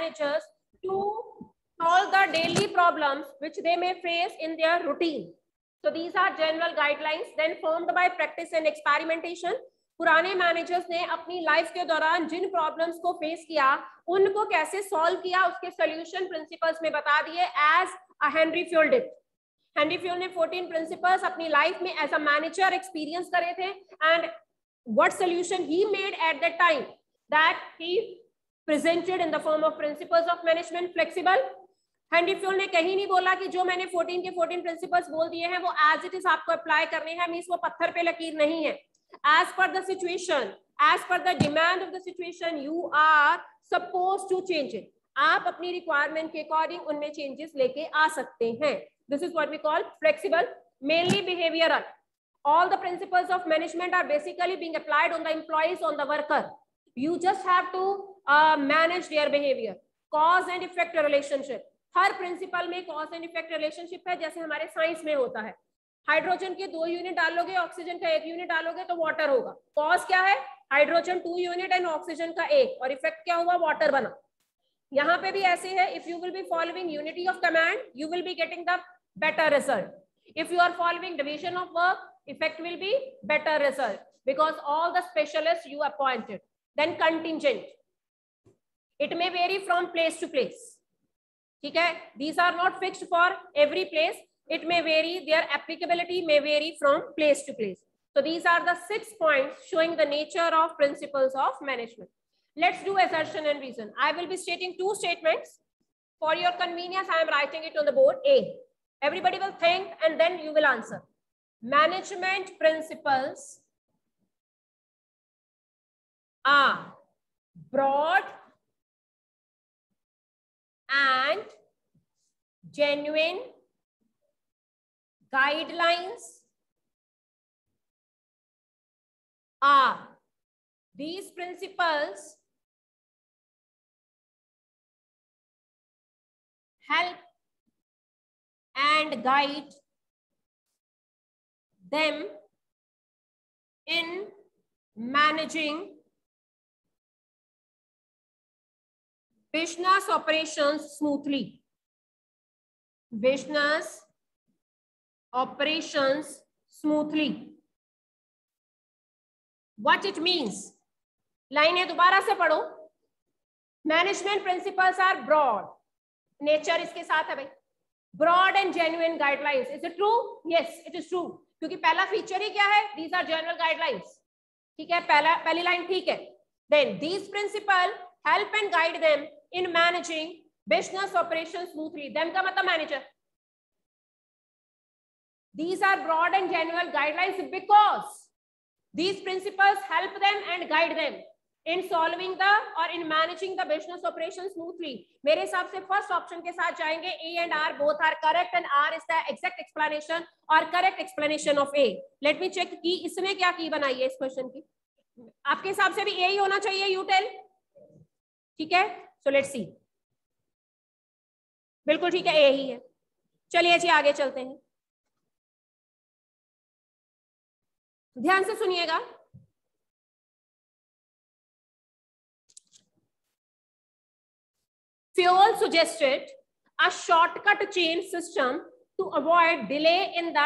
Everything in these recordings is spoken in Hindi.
managers to solve the daily problems which they may face in their routine. So, these are general guidelines then formed by practice and experimentation. पुराने मैनेजर्स ने अपनी लाइफ के दौरान जिन प्रॉब्लम्स को फेस किया, उनको कैसे सॉल्व किया, उसके सॉल्यूशन प्रिंसिपल्स में बता दिए as Henry Fayol Henry Fayol ने 14 प्रिंसिपल्स अपनी लाइफ में एज अ मैनेजर एक्सपीरियंस करे थे and what solution he made at that time that he presented in the form of principles of management, flexible. Henry Fayol ने कहीं नहीं बोला कि जो मैंने 14 के 14 प्रिंसिपल्स बोल दिए हैं, वो एज इट इज़ आपको अप्लाई करने हैं मीन्स वो पत्थर पे लकीर नहीं है। As per the situation as per the demand of the situation you are suppose to change it आप अपनी रिक्वायरमेंट के अकॉर्डिंग उनमें चेंजेस लेके आ सकते हैं। This is what we call flexible mainly behavioural all the principles of management are basically being applied on the employees, on the worker. You just have to manage their behavior. Cause and effect relationship. हर प्रिंसिपल में कॉज एंड इफ़ेक्ट रिलेशनशिप है, जैसे हमारे साइंस में होता है। हाइड्रोजन के दो यूनिट डालोगे ऑक्सीजन का एक यूनिट डालोगे तो वाटर होगा। कॉज क्या है? Hydrogen two unit and oxygen का एक। और इफ़ेक्ट क्या हुआ? वाटर बना। यहाँ पे भी ऐसे है if you will be following unity of command you will be getting the better result if you are following division of work effect will be better result because all the specialists you appointed. Then contingent. It may vary from place to place. Okay? These are not fixed for every place. It may vary their applicability may vary from place to place. So these are the six points showing the nature of principles of management. Let's do assertion and reason. I will be stating two statements. For your convenience i am writing it on the board a. Everybody will think and then you will answer. Management principles are broad and genuine guidelines are. These principles help and guide them in managing business operations smoothly. Business operations smoothly. What it means? लाइनें दोबारा से पढ़ो. Management principles are broad nature इसके साथ है भाई. Broad and genuine guidelines is it true yes it is true क्योंकि पहला फीचर ही क्या है? दीज आर जनरल गाइडलाइंस ठीक है? पहला, पहली लाइन ठीक है. Then these principle help and guide them in managing business operation smoothly them का मतलब manager these are broad and general guidelines because these principles help them and guide them in solving the or in managing the business operation smoothly. मेरे हिसाब से फ़र्स्ट ऑप्शन के साथ जाएँगे A and R both are correct and R is the exact explanation और correct explanation of A let me check की इसने क्या की बनाई है इस क्वेश्चन की। आपके हिसाब से भी ए ही होना चाहिए यू टेल ठीक है? सो लेट सी बिल्कुल ठीक है यही है चलिए जी, आगे चलते हैं। ध्यान से सुनिएगा। Fayol suggested a shortcut chain system to avoid delay in the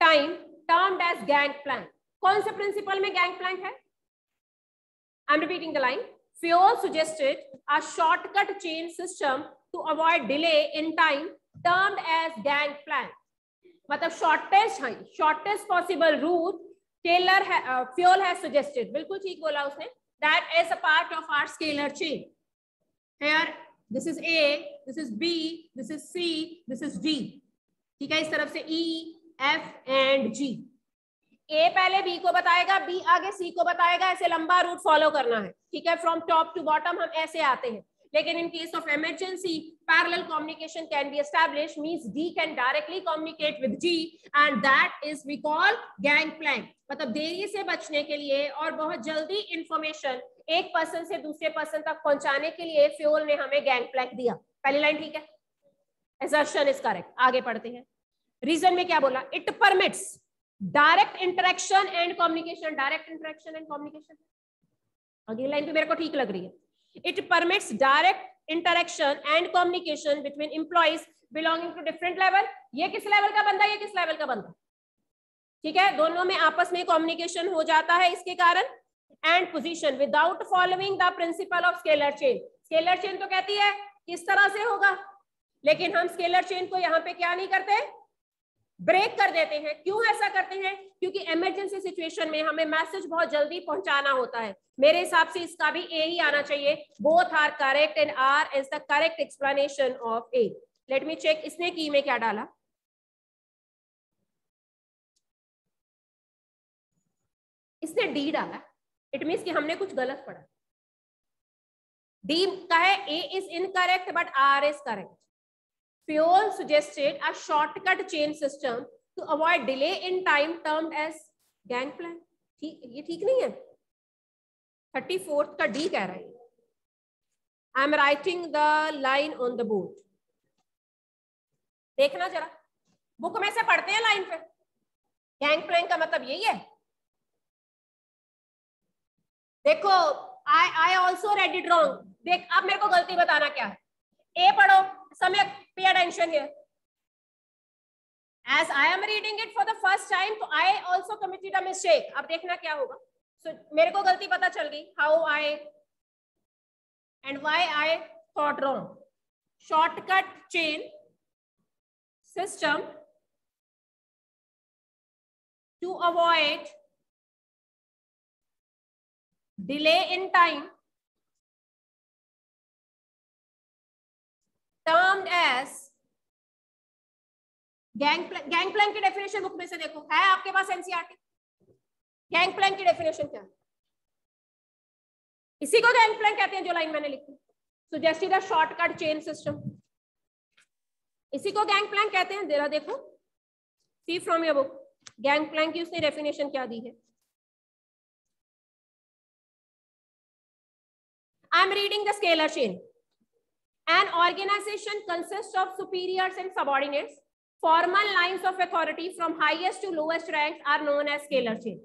time term as gang plank कौन से प्रिंसिपल में गैंग प्लैंक है? I am repeating the line Fuel suggested a shortcut chain system to avoid delay in time termed as gangplank. मतलब shortest हाँ shortest possible route Taylor uh, Fuel has suggested. बिल्कुल ठीक बोला उसने that is a part of our scalar chain. here this is a this is b this is c this is d ठीक है इस तरफ़ से e f and g a पहले बी को बताएगा बी आगे सी को बताएगा, ऐसे लंबा रूट फॉलो करना है। ठीक है? फ्रॉम टॉप टू बॉटम हम ऐसे आते हैं। लेकिन in case of emergency parallel communication can be established, means d can directly communicate with g, and that is we call gangplank. मतलब देरी से बचने के लिए और बहुत जल्दी इंफॉर्मेशन एक पर्सन से दूसरे पर्सन तक पहुँचाने के लिए फ्यूल ने हमें गैंग प्लैक दिया। पहली लाइन ठीक है? एजर्शन इज़ करेक्ट आगे पढ़ते हैं। रीजन में क्या बोला? It permits direct interaction and communication direct interaction and communication अगली लाइन भी मेरे को ठीक लग रही है। It permits direct interaction and communication between employees belonging to different level. ये किस लेवल का बंदा, ये किस लेवल का बंदा? ठीक है? दोनों में आपस में कम्युनिकेशन हो जाता है इसके कारण। And position without following the principle of scalar chain scalar chain तो कहती है, किस तरह से होगा? लेकिन हम स्केलर चेन को यहाँ पे क्या नहीं करते? ब्रेक कर देते हैं। क्यों ऐसा करते हैं? क्योंकि इमरजेंसी सिचुएशन में हमें मैसेज बहुत जल्दी पहुंचाना होता है। मेरे हिसाब से इसका भी ए ही आना चाहिए। Both are correct and R is the correct explanation of A let me check इसने की में क्या डाला? इसने डी डाला इट मीन कि हमने कुछ गलत पढ़ा। डी का है A is incorrect but R is correct Fuel suggested a shortcut chain system to avoid delay in time termed as gangplank. ठीक, ये ठीक नहीं है? थर्टी फोर्थ का डी कह रहा है। I am writing the line on the board देखना जरा। बुक में से पढ़ते हैं लाइन पे। गैंग प्लैंक का मतलब यही है। देखो I I also read it wrong देख, अब मेरे को गलती बताना क्या है? ए पढ़ो समय पे attention here as I am reading it for the first time तो I also committed a mistake अब देखना क्या होगा। सो so, मेरे को गलती पता चल गई how I and why I thought wrong shortcut chain system to avoid delay in time gang gangplank की डेफिनेशन बुक में से देखो। है आपके पास एनसीईआरटी गैंग प्लैंक की डेफिनेशन क्या? है इसी को गैंग प्लैंक कहते हैं जो लाइन मैंने लिखी। Suggested a shortcut chain system इसी को गैंग प्लैंक कहते हैं। जरा देखो। See from your book gangplank की उसने डेफिनेशन क्या दी है? I am reading the scalar chain An organization consists of superiors and subordinates. Formal lines of authority from highest to lowest ranks are known as scalar chain.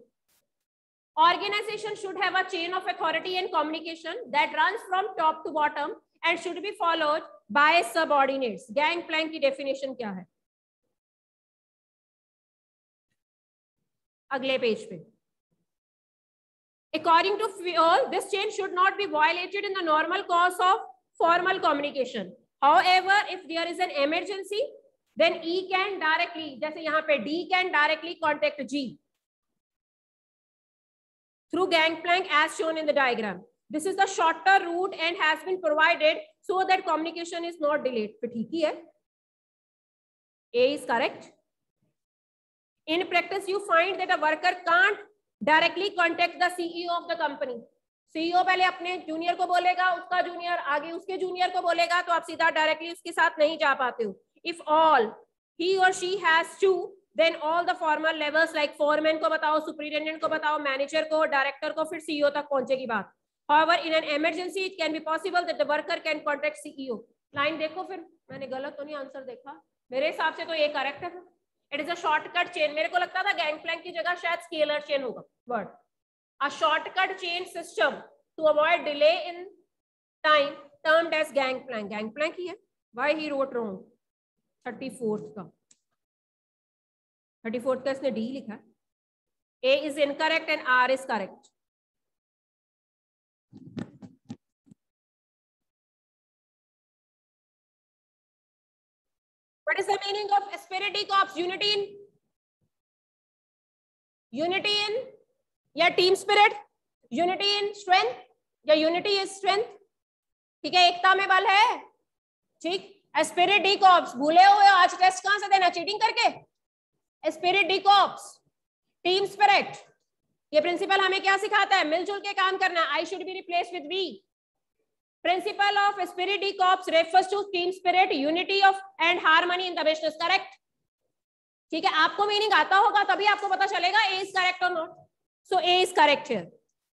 Organization should have a chain of authority and communication that runs from top to bottom and should be followed by subordinates. Gangplank की definition क्या है? अगले पेज पे. According to Fiol, this chain should not be violated in the normal course of formal communication. However, if there is an emergency, then E can directly जैसे यहाँ पे D can directly contact G through gangplank as shown in the diagram this is the shorter route and has been provided so that communication is not delayed ठीक ही है? A is correct in practice you find that a worker can't directly contact the CEO of the company CEO पहले अपने जूनियर को बोलेगा, उसका जूनियर आगे उसके जूनियर को बोलेगा तो आप सीधा डायरेक्टली उसके साथ नहीं जा पाते हो। इफ़ ऑल ही और she has to then all the formal levels like foreman को बताओ सुपरिटेंडेंट को बताओ मैनेजर को डायरेक्टर को फिर सीईओ e तक पहुंचेगी बात। However, in an emergency, it can be possible that the worker can contact CEO. Line देखो फिर मैंने गलत तो नहीं आंसर देखा। मेरे हिसाब से तो ये करेक्ट है। It is a shortcut chain मेरे को लगता था गैंग प्लैंक की जगह शायद स्केलर चेन होगा। Word a shortcut chain system to avoid delay in time termed as gangplank. Gangplank ही है. Why he wrote thirty fourth का। थर्टी फोर्थ का इसने डी लिखा A is incorrect and R is correct what is the meaning of esprit corps unity in unity in या team spirit unity in strength या यूनिटी इज़ स्ट्रेंथ ठीक है, एकता में बल है? ठीक? स्पिरिट डी कॉप्स भूले हुए आज टेस्ट कहाँ से देना? चीटिंग करके? Spirit de corps team spirit ये प्रिंसिपल हमें क्या सिखाता है? मिलजुल के काम करना। I should be replace with we principle of spirit de corps refers to team spirit unity of and harmony in the business correct ठीक है आपको मीनिंग आता होगा तभी आपको पता चलेगा ए इज़ करेक्ट और not So A is correct here.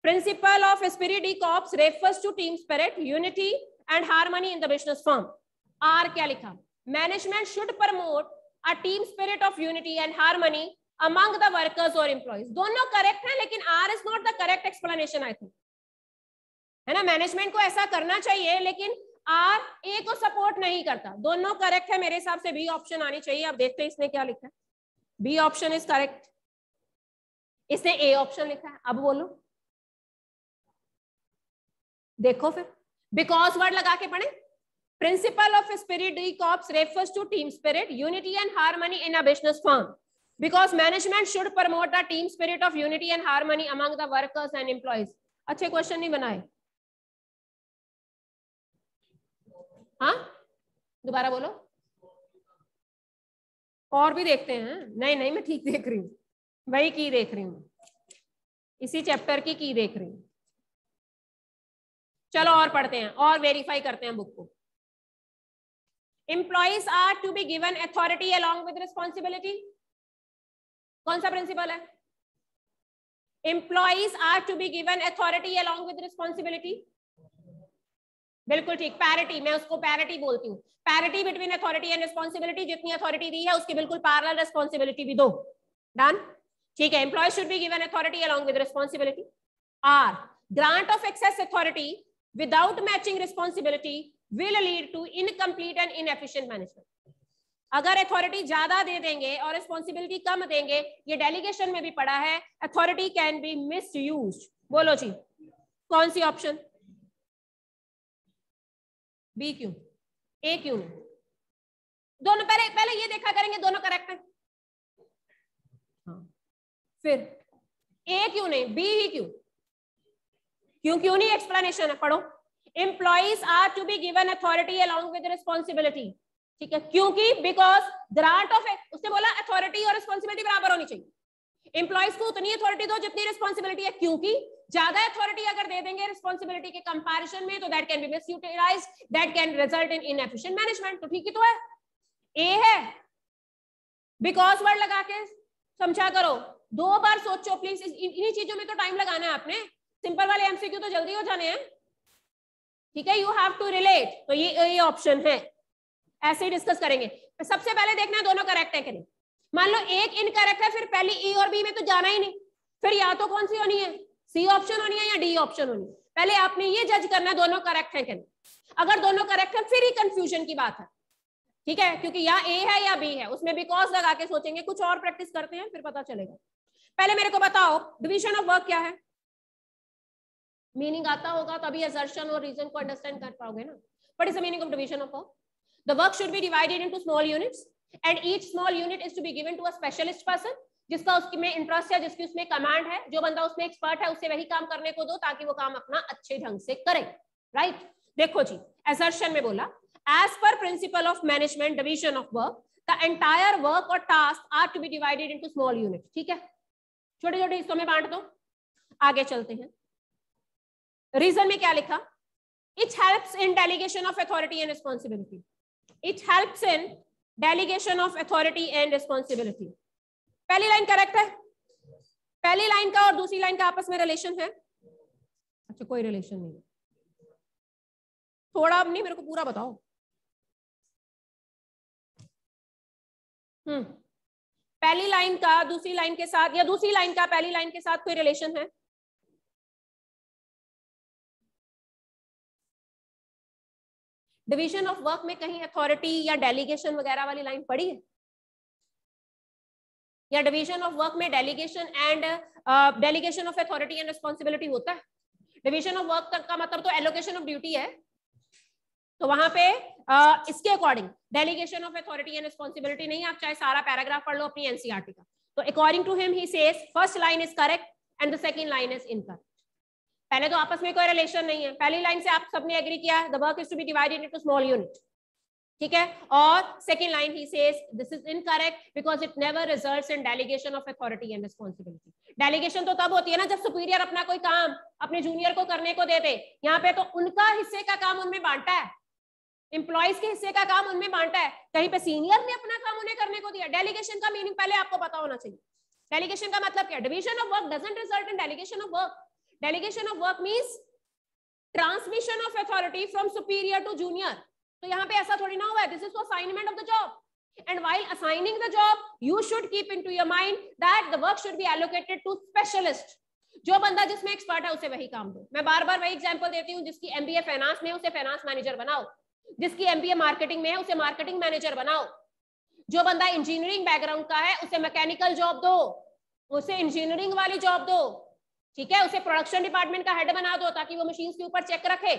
Principle of Esprit de Corps refers to team spirit, unity and harmony in the business firm. R क्या लिखा? Management should promote a team spirit of unity and harmony among the workers or employees. दोनों करेक्ट है, लेकिन R is not the correct explanation, I think. है ना? मैनेजमेंट को ऐसा करना चाहिए, लेकिन आर ए को सपोर्ट नहीं करता। दोनों करेक्ट है, मेरे हिसाब से बी ऑप्शन आनी चाहिए। अब देखते हैं इसने क्या लिखा है। बी ऑप्शन इज़ करेक्ट इसने ए ऑप्शन लिखा है। अब बोलो। देखो फिर। बिकॉज़ वर्ड लगा के पढ़े। Principle of spirit de corps refers to team spirit unity and harmony in a business firm because management should promote the team spirit of unity and harmony among the workers and employees अच्छे क्वेश्चन नहीं बनाए। हाँ? दोबारा बोलो। और भी देखते हैं। नहीं नहीं, मैं ठीक देख रही हूँ। वही की देख रही हूँ। इसी चैप्टर की की देख रही हूँ। चलो और पढ़ते हैं। और वेरीफाई करते हैं बुक को। Employees are to be given authority along with responsibility कौन सा प्रिंसिपल है? Employees are to be given authority along with responsibility बिल्कुल ठीक पैरिटी मैं उसको पैरिटी बोलती हूँ। Parity between authority and responsibility जितनी अथॉरिटी दी है, उसकी बिल्कुल पैरेलल रिस्पॉन्सिबिलिटी भी दो। डन ठीक है employee should be given authority along with responsibility R grant of excess authority without matching responsibility will lead to incomplete and inefficient management अगर अथॉरिटी ज़्यादा दे देंगे और रिस्पॉन्सिबिलिटी कम देंगे, ये डेलीगेशन में भी पड़ा है authority can be misuse बोलो जी, कौन सी ऑप्शन बी क्यों? ए क्यों? दोनों, पहले पहले ये देखा करेंगे, दोनों करेक्ट है। हाँ। फिर ए क्यों नहीं? बी ही क्यों? क्यों क्यों नहीं? एक्सप्लेनेशन है, पढ़ो। Employees are to be given authority along with responsibility ठीक है? क्योंकि बिकॉज़ ग्रांट ऑफ़ उसने बोला अथॉरिटी और रिस्पॉन्सिबिलिटी बराबर होनी चाहिए। एम्प्लॉइज को उतनी अथॉरिटी दो जितनी रिस्पॉन्सिबिलिटी है, क्योंकि ज़्यादा अथॉरिटी अगर दे देंगे रिस्पॉन्सिबिलिटी के कंपैरिजन में तो that can be misutilize that can result in inefficient management तो ठीक ही तो है। ए है। बिकॉज़ वर्ड लगा के समझा करो। दो बार सोचो प्लीज़ इन्हीं चीज़ों में तो टाइम लगाना है आपने। सिंपल वाले एमसीक्यू तो जल्दी हो जाने हैं। ठीक है? यू हैव टू रिलेट तो ये ये ऑप्शन है। ऐसे ही डिस्कस करेंगे। तो सबसे पहले देखना है दोनों करेक्ट है कि नहीं? मान लो एक इनकरेक्ट है, फिर पहले ए और बी में तो जाना ही नहीं। फिर या तो कौन सी होनी है? सी ऑप्शन होनी है या डी ऑप्शन होनी है? पहले आपने ये जज करना है दोनों करेक्ट है कि नहीं? अगर दोनों करेक्ट है, फिर ही कंफ्यूजन की बात है। ठीक है? क्योंकि या ए है या बी है। उसमें बिकॉज़ लगा के सोचेंगे, कुछ और प्रैक्टिस करते हैं, फिर पता चलेगा। पहले मेरे को बताओ डिविजन ऑफ़ वर्क क्या है? मीनिंग आता होगा, तभी असर्शन और रीजन को अंडरस्टैंड कर पाओगे ना। But is meaning of division of work the work should be divided into small units and each small unit is to be given to a specialist person जिसका उसकी में इंटरेस्ट है, जिसकी उसमें कमांड है। जो बंदा उसमें एक्सपर्ट है उससे वही काम करने को दो, ताकि वो काम अपना अच्छे ढंग से करे। Right right? देखो जी एसर्शन में बोला as per principle of management division of work the entire work और task are to be divided into small unit ठीक है? छोटे छोटे हिस्सों में बांट दो। आगे चलते हैं। रीजन में क्या लिखा? It helps in delegation of authority and responsibility it helps in delegation of authority and responsibility पहली लाइन करेक्ट है? पहली लाइन का और दूसरी लाइन का आपस में रिलेशन है? अच्छा कोई रिलेशन नहीं थोड़ा अब नहीं, मेरे को पूरा बताओ। हम्म पहली लाइन का, दूसरी लाइन के साथ, या दूसरी लाइन का, पहली लाइन के साथ कोई रिलेशन है? डिवीज़न ऑफ़ वर्क में कहीं अथॉरिटी या डेलीगेशन वगैरह वाली लाइन पड़ी है? या डिवीज़न ऑफ़ वर्क में delegation and delegation of authority and responsibility होता है? डिवीज़न ऑफ़ वर्क का मतलब तो एलोकेशन ऑफ़ ड्यूटी है। तो वहाँ पे uh, इसके according delegation of authority and responsibility नहीं आप चाहे सारा पैराग्राफ पढ़ लो अपनी एनसीआरटी का। तो according to him he says first line is correct and the second line is incorrect पहले तो आपस में कोई रिलेशन नहीं है। पहली लाइन से आप सबने एग्री किया the work is to be divided into small unit ठीक है? और second line he says this is incorrect because it never results in delegation of authority and responsibility delegation तो तब होती है ना जब सुपीरियर अपना कोई काम, अपने जूनियर को करने को देते। यहाँ पे तो उनका हिस्से का काम उनमें बांटा है। इंप्लॉइज के हिस्से का काम उनमें बांटा है। कहीं पे सीनियर ने अपना काम उन्हें करने को दिया। डेलीगेशन का मीनिंग पहले आपको पता होना चाहिए। डेलीगेशन का मतलब क्या? Division of work doesn't result in delegation of work delegation of work means transmission of authority from superior to junior तो यहाँ पे ऐसा थोड़ी ना हुआ है। This is for assignment of the job and while assigning the job, you should keep into your mind that the work should be allocated to specialist. जो बंदा जिसमें एक्सपर्ट है, उसे वही काम दो। मैं बार बार वही एग्जांपल देती हूँ, जिसकी एमबीए फाइनेंस में उसे फाइनेंस मैनेजर बनाओ। जिसकी एमबीए मार्केटिंग में है, उसे मार्केटिंग मैनेजर बनाओ। जो बंदा इंजीनियरिंग बैकग्राउंड का है, उसे मैकेनिकल जॉब दो। उसे इंजीनियरिंग वाली जॉब दो। ठीक है? उसे प्रोडक्शन डिपार्टमेंट का हेड बना दो ताकि वो मशीन के ऊपर चेक रखे।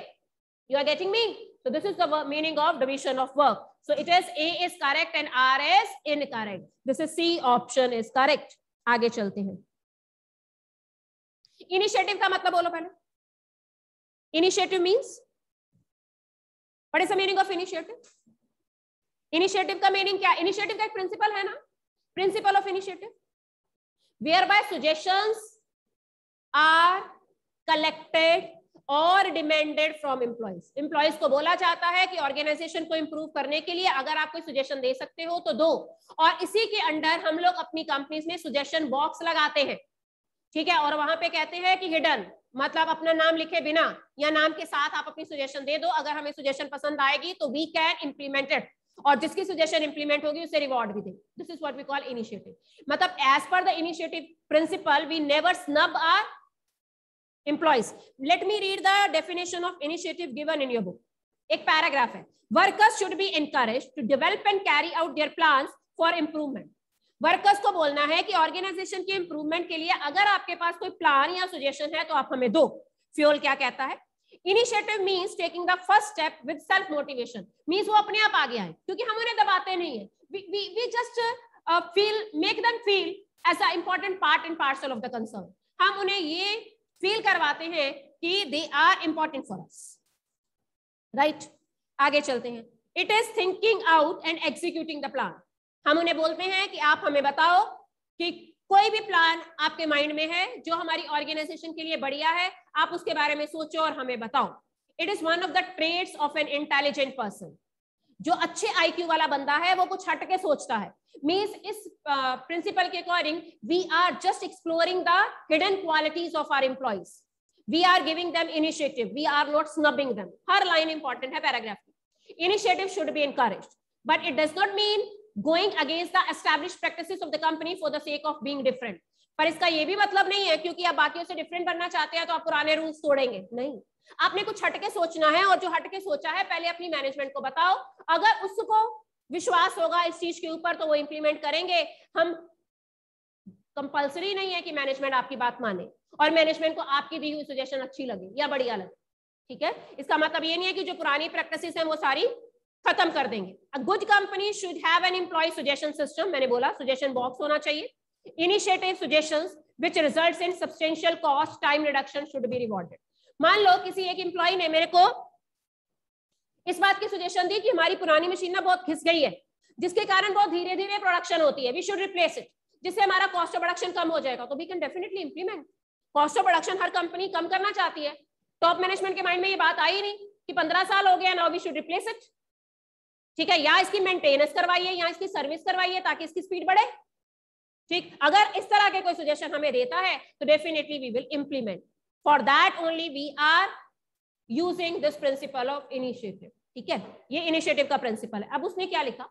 You are getting me so this is the meaning of division of work. So it is a is correct and r is incorrect. This is c, option is correct. आगे चलते हैं। इनिशिएटिव का मतलब बोलो पहले। Initiative means what is the meaning of initiative initiative का मीनिंग क्या? इनिशिएटिव का एक प्रिंसिपल है ना? Principle of initiative where by suggestions are collected और डिमेंडेड फ्रॉम एम्प्लॉयज़ एम्प्लॉयज़ को बोला जाता है कि ऑर्गेनाइजेशन को इंप्रूव करने के लिए अगर आप कोई सुजेशन दे सकते हो तो दो। और इसी के अंडर हम लोग अपनी कंपनीज़ में सुजेशन बॉक्स लगाते हैं। ठीक है? और वहाँ पे कहते हैं कि हिडन मतलब अपना नाम लिखे बिना या नाम के साथ आप अपनी सुजेशन दे दो। अगर हमें सुजेशन पसंद आएगी तो वी कैन इम्प्लीमेंटेड और जिसकी सुजेशन इंप्लीमेंट होगी उसे रिवॉर्ड भी दे this is what we call initiative मतलब as per the initiative principle we never snub our employees let me read the definition of initiative given in your book एक पैराग्राफ है. Workers should be encourage to develop and carry out their plans for improvement workers को बोलना है कि ऑर्गेनाइजेशन के इंप्रूवमेंट के लिए अगर आपके पास कोई प्लान या सजेशन है तो आप हमें दो। फ्यूल क्या कहता है? Initiative means taking the first step with self motivation means वो अपने आप आगे आए, क्योंकि हम उन्हें दबाते नहीं है। Important part in parcel of the concern हम उन्हें ये फील करवाते हैं कि they are important for us right आगे चलते हैं. It is thinking out and executing the plan हम उन्हें बोलते हैं कि आप हमें बताओ कि कोई भी प्लान आपके माइंड में है जो हमारी ऑर्गेनाइजेशन के लिए बढ़िया है, आप उसके बारे में सोचो और हमें बताओ. It is one of the traits of an intelligent person जो अच्छे आईक्यू वाला बंदा है, वो कुछ हटके सोचता है। मीन्स इस प्रिंसिपल के according we are just exploring the hidden qualities of our employees we are giving them initiative we are not snubbing them her line important है पैराग्राफ की initiative should be encourage but it does not mean going against the established practices of the company for the sake of being different पर इसका ये भी मतलब नहीं है, क्योंकि आप बाकियों से डिफरेंट बनना चाहते हैं तो आप पुराने रूल्स तोड़ेंगे। नहीं। आपने कुछ हटके सोचना है और जो हटके सोचा है, पहले अपनी मैनेजमेंट को बताओ। अगर उसको विश्वास होगा इस चीज़ के ऊपर तो वो इंप्लीमेंट करेंगे। हम कंपल्सरी नहीं है कि मैनेजमेंट आपकी बात माने। और मैनेजमेंट को आपकी दी हुई सजेशन अच्छी लगे या बढ़िया लगे। ठीक है? इसका मतलब ये नहीं है कि जो पुरानी प्रैक्टिस है, वो सारी खत्म कर देंगे। Good company should have an employee suggestion system मैंने बोला सजेशन बॉक्स होना चाहिए। Initiative suggestions which results in substantial cost, time reduction should be rewarded मान लो किसी एक एम्प्लॉय ने मेरे को इस बात की सुजेशन दी कि हमारी पुरानी मशीन ना बहुत घिस गई है, जिसके कारण बहुत धीरे धीरे प्रोडक्शन होती है। वी शुड रिप्लेस इट जिससे हमारा कॉस्ट ऑफ़ प्रोडक्शन कम हो जाएगा। तो we can definitely implement cost of production her company कम करना चाहती है। टॉप मैनेजमेंट के माइंड में ये बात आई नहीं कि पंद्रह साल हो गया now we should replace it ठीक है? या इसकी मेंटेनेंस करवाइए, या इसकी सर्विस करवाइए ताकि इसकी स्पीड बढ़े। ठीक? अगर इस तरह के कोई सुजेशन हमें देता है तो definitely we will implement for that only we are using this principle of initiative ठीक है? ये इनिशिएटिव का प्रिंसिपल है। अब उसने क्या लिखा?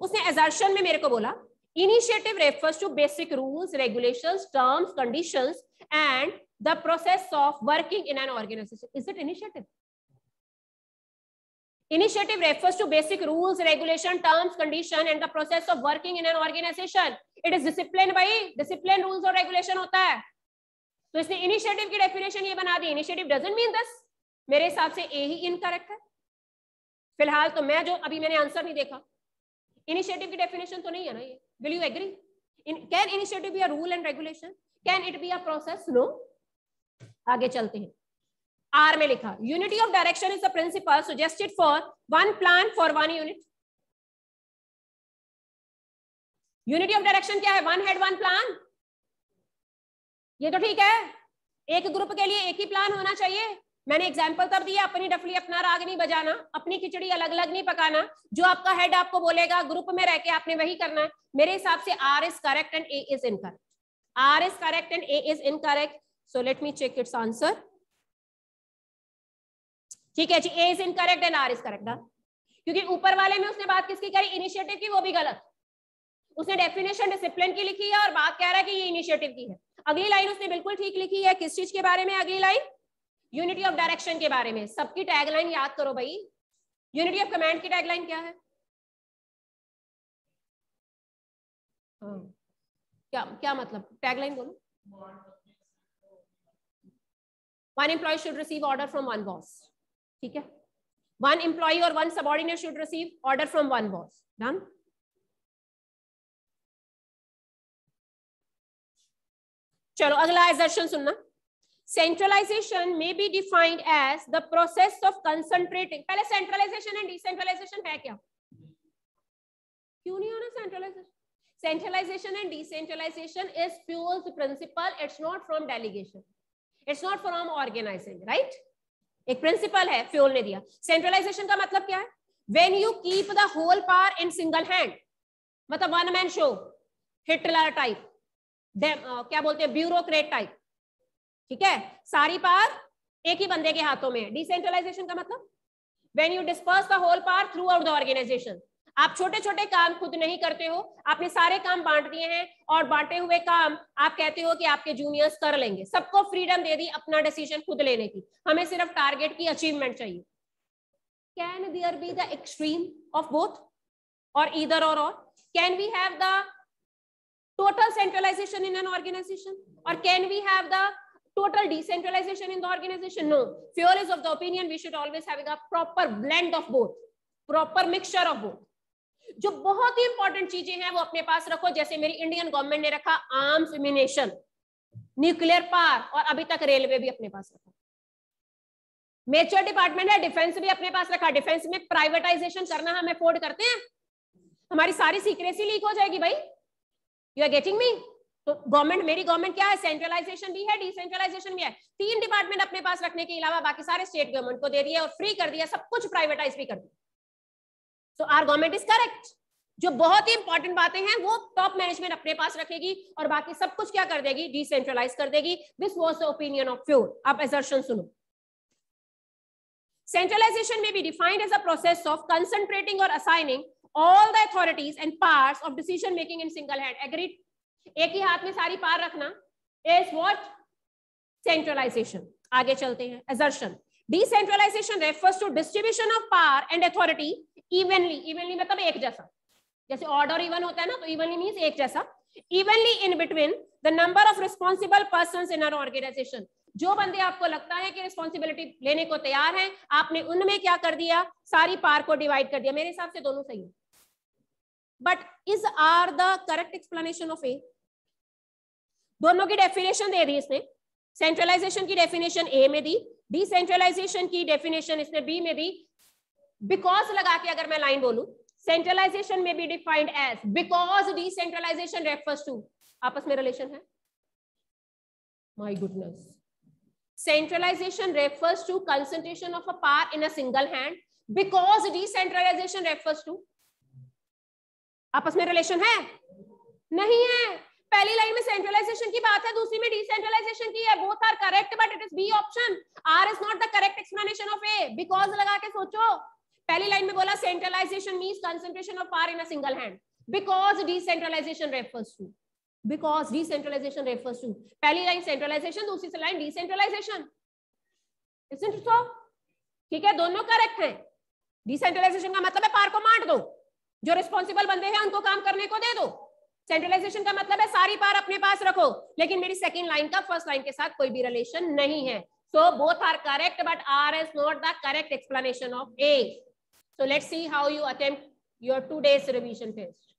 उसने एजर्शन में मेरे को बोला initiative refers to basic rules regulations terms conditions and the process of working in an organization is it initiative Initiative refers to basic rules, regulation, terms, condition, and the process of working in an organization. It is disciplined by discipline rules और regulation होता है तो इसने इनिशिएटिव की डेफिनेशन ये बना दी इनिशिएटिव डजंट मीन दिस मेरे हिसाब से ए ही इनकरेक्ट है फ़िलहाल तो मैं जो अभी मैंने आंसर नहीं देखा इनिशिएटिव की डेफिनेशन तो नहीं है ना ये will you agree can initiative be a rule and regulation can it be a process no आगे चलते हैं आर में लिखा। Unity of direction is the principle suggested for one plan for one unit unity of direction क्या है? वन हेड वन प्लान ये तो ठीक है। एक ग्रुप के लिए एक ही प्लान होना चाहिए। मैंने एग्ज़ाम्पल तब दिया, अपनी डफली अपना राग नहीं बजाना, अपनी खिचड़ी अलग अलग नहीं पकाना। जो आपका हेड आपको बोलेगा ग्रुप में रह के आपने वही करना है। मेरे हिसाब से R is correct and A is incorrect R is correct and A is incorrect so let me check its answer ठीक है? जी A is incorrect and R is correct क्योंकि ऊपर वाले में उसने बात किसकी करी? इनिशिएटिव की, वो भी गलत। उसने डेफिनेशन डिसिप्लिन की लिखी है और बात कह रहा है कि ये इनिशिएटिव की है। अगली लाइन उसने बिल्कुल ठीक लिखी है। किस चीज़ के बारे में अगली लाइन यूनिटी ऑफ़ डायरेक्शन के बारे में। सबकी टैगलाइन याद करो भाई। यूनिटी ऑफ़ कमांड की टैगलाइन क्या है? हाँ। क्या क्या मतलब? टैगलाइन बोलो। One employee should receive order from one boss ठीक है? वन एम्प्लॉय और one subordinate should receive order from one boss done चलो, अगला एजर्शन सुनना। सेंट्रलाइजेशन में be defined as the process of concentrating पहले सेंट्रलाइजेशन एंड डिसेंट्रलाइजेशन है क्या? क्यों नहीं होना centralization centralization and decentralization is Puel's principle. It's not from delegation. It's not from organizing, right? एक प्रिंसिपल है फ्योल ने दिया। सेंट्रलाइजेशन का मतलब क्या है? When you keep the whole power in single hand मतलब one man show Hitler type क्या बोलते हैं? ब्यूरोक्रेट टाइप ठीक है? सारी पार एक ही बंदे के हाथों में डिसेंट्रलाइजेशन का मतलब? When you disperse the whole power throughout the organization आप छोटे छोटे काम खुद नहीं करते हो, आपने सारे काम बांट दिए हैं और बांटे हुए काम आप कहते हो कि आपके जूनियर्स कर लेंगे। सबको फ्रीडम दे दी अपना डिसीज़न खुद लेने की। हमें सिर्फ़ टारगेट की अचीवमेंट चाहिए। Can there be the extreme of both और इधर और can we have the total centralization in an organization और can we have the total decentralization in the organization no Fayol is of the opinion we should always है प्रॉपर मिक्सचर ऑफ़ बोथ जो बहुत ही इंपॉर्टेंट चीज़ें हैं वो अपने पास रखो। जैसे मेरी इंडियन गवर्नमेंट ने रखा आर्म्स इम्यूनेशन न्यूक्लियर पार और अभी तक रेलवे भी अपने पास रखा। मेजर डिपार्टमेंट है डिफेंस भी अपने पास रखा। डिफेंस में प्राइवेटाइजेशन करना हम अफोर्ड करते हैं। हमारी सारी सीक्रेसी लीक हो जाएगी भाई। यू आर गेटिंग मी तो गवर्नमेंट मेरी गवर्नमेंट क्या है? सेंट्रलाइजेशन भी है डिसेंट्रलाइजेशन भी है। तीन डिपार्टमेंट अपने पास रखने के अलावा बाकी सारे स्टेट गवर्नमेंट को दे दिया और फ्री कर दिया, सब कुछ प्राइवेटाइज भी कर दिया। So our government is correct जो बहुत ही इंपॉर्टेंट बातें हैं वो टॉप मैनेजमेंट अपने पास रखेगी और बाकी सब कुछ क्या कर देगी डिसेंट्रलाइज कर देगी this was the opinion of Fayol आप एजर्शन सुनो centralization may be defined as a process of concentrating or assigning all the authorities and powers of decision making in single hand agreed एक ही हाथ में सारी पार रखना is what centralization आगे चलते हैं assertion decentralization refers to distribution of power and authority evenly evenly मतलब एक जैसा। जैसे ऑर्डर इवन होता है ना तो इवनली मीन्स एक जैसा। Evenly in between the number of responsible person in our organization जो बंदे आपको लगता है कि रिस्पॉन्सिबिलिटी लेने को तैयार हैं, आपने उनमें क्या कर दिया? सारी पार को डिवाइड कर दिया। मेरे हिसाब से दोनों सही है। But is R the correct explanation of A दोनों की डेफिनेशन दे दी इसने। सेंट्रलाइजेशन की डेफिनेशन ए में दी। डिसेंट्रलाइजेशन की डेफिनेशन इसने बी में दी। बिकॉज़ लगा के अगर मैं लाइन बोलू सेंट्रलाइजेशन में be defined as because decentralization refers to आपस में रिलेशन है? My goodness centralization refers to concentration of a power in a single hand. Because decentralization refers to, आपस में रिलेशन है? नहीं है. पहली लाइन में सेंट्रलाइजेशन की बात है, दूसरी में डिसेंट्रलाइजेशन की है. Both are correct but it is B option R is not the correct explanation of A because लगा के सोचो. पहली लाइन में बोला centralization means concentration of power in single hand because decentralization refers to because decentralization refers to पहली लाइन सेंट्रलाइजेशन दूसरी से लाइन डिसेंट्रलाइजेशन ठीक है, दोनों करेक्ट है. डिसेंट्रलाइजेशन का मतलब है पार को बांट दो। जो रिस्पॉन्सिबल बंदे हैं, उनको काम करने को दे दो। सेंट्रलाइजेशन का मतलब है सारी पार अपने पास रखो। लेकिन मेरी सेकंड लाइन का फ़र्स्ट लाइन के साथ कोई भी रिलेशन नहीं है। So both are correct but R is not the correct explanation of A So let's see how you attempt your two days revision test.